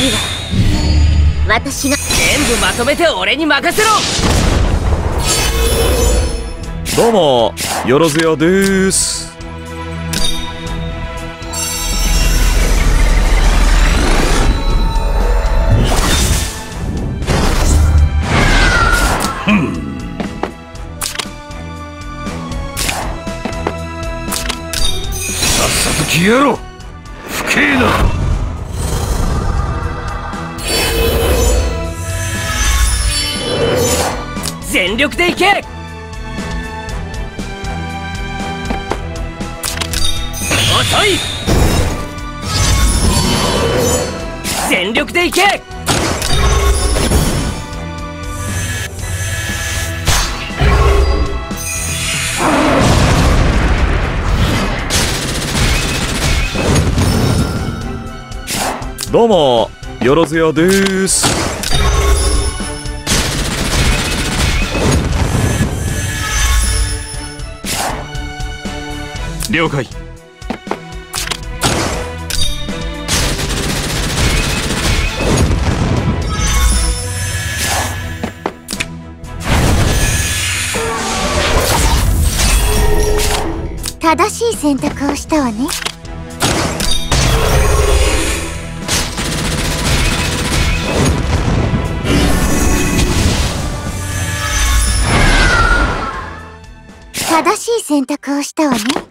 次は私が全部まとめて俺に任せろ。どうもよろずやです。さっさと消えろ。不敬な全力でいけ！遅い！全力でいけ！どうもよろずやです。了解。正しい選択をしたわね。正しい選択をしたわね。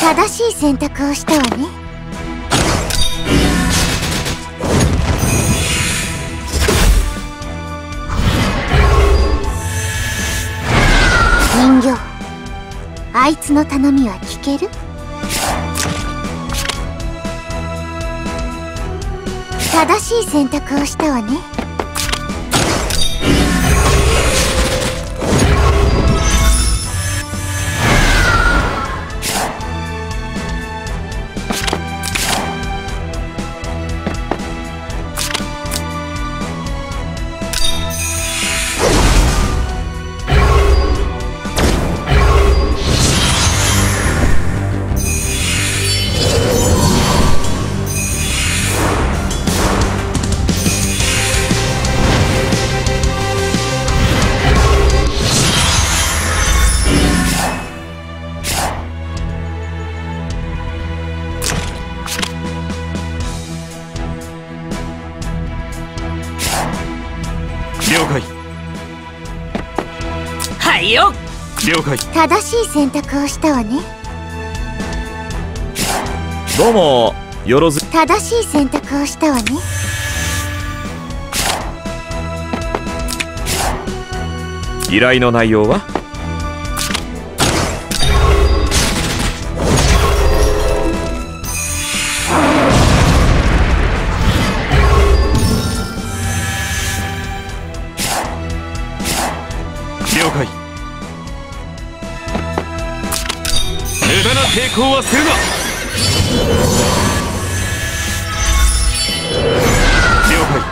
正しい選択をしたわね。人形。あいつの頼みは聞ける？正しい選択をしたわね。はいよ。了解。正しい選択をしたわね。どうもよろず。正しい選択をしたわね。依頼の内容は？な抵抗はするな了解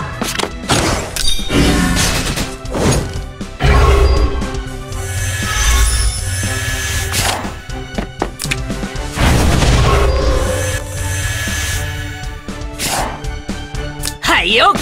はいよ